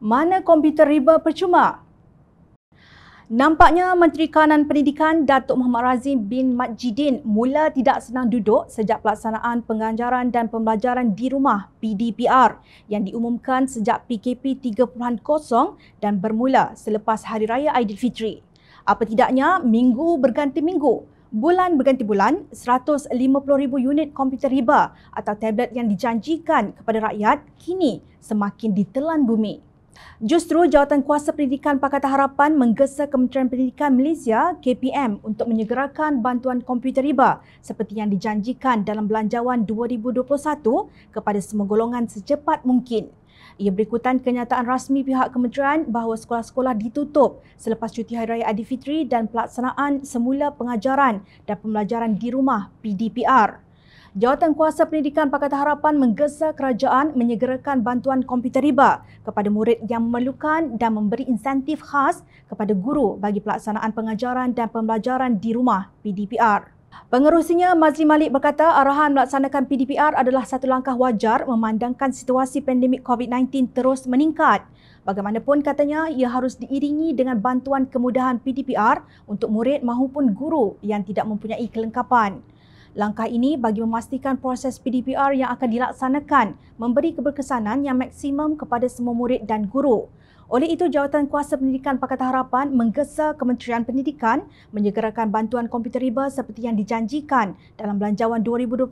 Mana komputer riba percuma? Nampaknya Menteri Kanan Pendidikan Datuk Muhammad Razim bin Majidin mula tidak senang duduk sejak pelaksanaan pengajaran dan pembelajaran di rumah PDPR yang diumumkan sejak PKP 3.0 dan bermula selepas Hari Raya Aidilfitri. Apa tidaknya, minggu berganti minggu, bulan berganti bulan, 150,000 unit komputer riba atau tablet yang dijanjikan kepada rakyat kini semakin ditelan bumi. Justru Jawatan Kuasa Pendidikan Pakatan Harapan menggesa Kementerian Pendidikan Malaysia KPM untuk menyegerakan bantuan komputer riba seperti yang dijanjikan dalam Belanjawan 2021 kepada semua golongan secepat mungkin. Ia berikutan kenyataan rasmi pihak kementerian bahawa sekolah-sekolah ditutup selepas cuti Hari Raya Aidilfitri dan pelaksanaan semula pengajaran dan pembelajaran di rumah PDPR. Jawatan Kuasa Pendidikan Pakatan Harapan menggesa kerajaan menyegerakan bantuan komputer riba kepada murid yang memerlukan dan memberi insentif khas kepada guru bagi pelaksanaan pengajaran dan pembelajaran di rumah PDPR. Pengerusinya Mazli Malik berkata arahan melaksanakan PDPR adalah satu langkah wajar memandangkan situasi pandemik COVID-19 terus meningkat. Bagaimanapun katanya ia harus diiringi dengan bantuan kemudahan PDPR untuk murid maupun guru yang tidak mempunyai kelengkapan. Langkah ini bagi memastikan proses PDPR yang akan dilaksanakan memberi keberkesanan yang maksimum kepada semua murid dan guru. Oleh itu, Jawatan Kuasa Pendidikan Pakatan Harapan menggesa Kementerian Pendidikan menyegerakan bantuan komputer riba seperti yang dijanjikan dalam Belanjawan 2021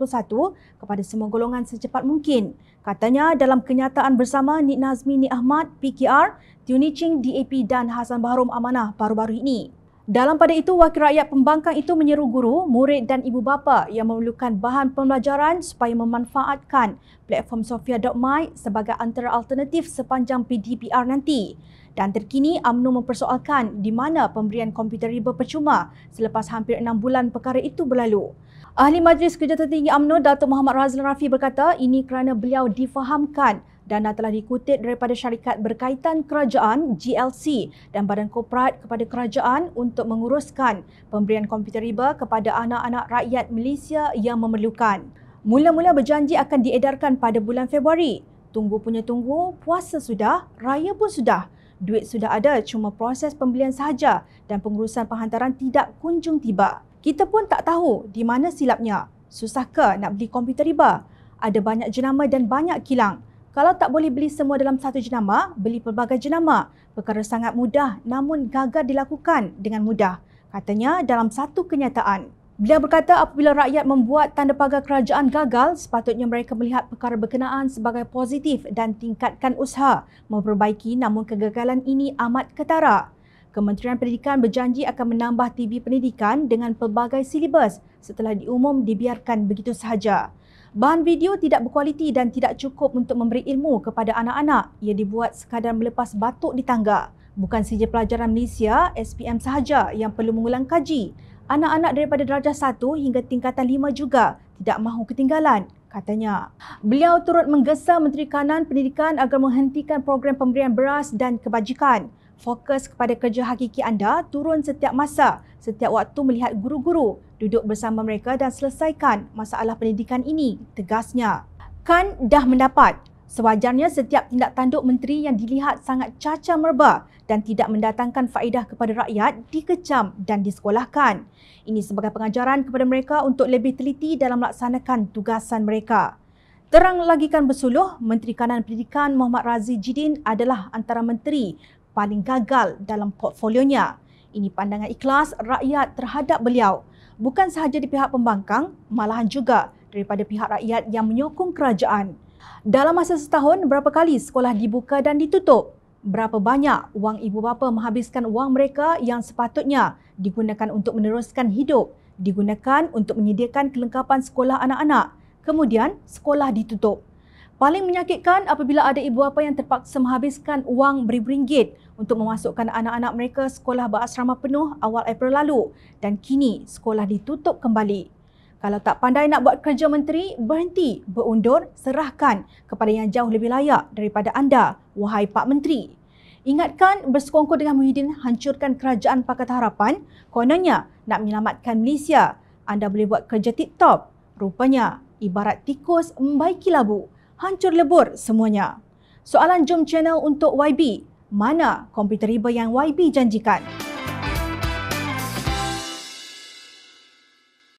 kepada semua golongan secepat mungkin. Katanya dalam kenyataan bersama Nik Nazmi Nik Ahmad, PKR, Tiuni Ching, DAP dan Hasan Baharum Amanah baru-baru ini. Dalam pada itu, wakil rakyat pembangkang itu menyeru guru, murid dan ibu bapa yang memerlukan bahan pembelajaran supaya memanfaatkan platform Sofia.my sebagai antara alternatif sepanjang PDPR nanti. Dan terkini, UMNO mempersoalkan di mana pemberian komputer riba percuma selepas hampir enam bulan perkara itu berlalu. Ahli Majlis Kerja Tertinggi UMNO Datuk Muhammad Razlan Rafi berkata ini kerana beliau difahamkan dana telah dikutip daripada syarikat berkaitan kerajaan GLC dan badan korporat kepada kerajaan untuk menguruskan pemberian komputer riba kepada anak-anak rakyat Malaysia yang memerlukan. Mula-mula berjanji akan diedarkan pada bulan Februari. Tunggu punya tunggu, puasa sudah, raya pun sudah. Duit sudah ada, cuma proses pembelian sahaja dan pengurusan penghantaran tidak kunjung tiba. Kita pun tak tahu di mana silapnya. Susahkah nak beli komputer riba? Ada banyak jenama dan banyak kilang. Kalau tak boleh beli semua dalam satu jenama, beli pelbagai jenama. Perkara sangat mudah namun gagal dilakukan dengan mudah. Katanya dalam satu kenyataan. Beliau berkata apabila rakyat membuat tanda pagar kerajaan gagal, sepatutnya mereka melihat perkara berkenaan sebagai positif dan tingkatkan usaha memperbaiki namun kegagalan ini amat ketara. Kementerian Pendidikan berjanji akan menambah TV pendidikan dengan pelbagai silibus setelah diumum dibiarkan begitu sahaja. Bahan video tidak berkualiti dan tidak cukup untuk memberi ilmu kepada anak-anak. Ia dibuat sekadar melepas batuk di tangga. Bukan saja pelajaran Malaysia, SPM sahaja yang perlu mengulang kaji. Anak-anak daripada darjah 1 hingga tingkatan 5 juga tidak mahu ketinggalan, katanya. Beliau turut menggesa Menteri Kanan Pendidikan agar menghentikan program pemberian beras dan kebajikan fokus kepada kerja hakiki anda turun setiap masa, setiap waktu melihat guru-guru duduk bersama mereka dan selesaikan masalah pendidikan ini, tegasnya. Kan dah mendapat. Sewajarnya setiap tindak tanduk menteri yang dilihat sangat caca merba dan tidak mendatangkan faedah kepada rakyat dikecam dan disekolahkan. Ini sebagai pengajaran kepada mereka untuk lebih teliti dalam melaksanakan tugasan mereka. Terang lagikan bersuluh, Menteri Kanan Pendidikan Muhammad Razi Jidin adalah antara menteri paling gagal dalam portfolionya. Ini pandangan ikhlas rakyat terhadap beliau. Bukan sahaja di pihak pembangkang, malahan juga daripada pihak rakyat yang menyokong kerajaan. Dalam masa setahun, berapa kali sekolah dibuka dan ditutup? Berapa banyak wang ibu bapa menghabiskan wang mereka yang sepatutnya digunakan untuk meneruskan hidup, digunakan untuk menyediakan kelengkapan sekolah anak-anak. Kemudian, sekolah ditutup. Paling menyakitkan apabila ada ibu bapa yang terpaksa menghabiskan wang beribu-ringgit untuk memasukkan anak-anak mereka sekolah berasrama penuh awal April lalu dan kini sekolah ditutup kembali. Kalau tak pandai nak buat kerja menteri, berhenti, berundur, serahkan kepada yang jauh lebih layak daripada anda, wahai Pak Menteri. Ingatkan bersekongkol dengan Muhyiddin hancurkan kerajaan Pakatan Harapan, kononnya nak menyelamatkan Malaysia. Anda boleh buat kerja tip-top. Rupanya, ibarat tikus membaiki labu hancur lebur semuanya. Soalan jom channel untuk YB. Mana komputer riba yang YB janjikan?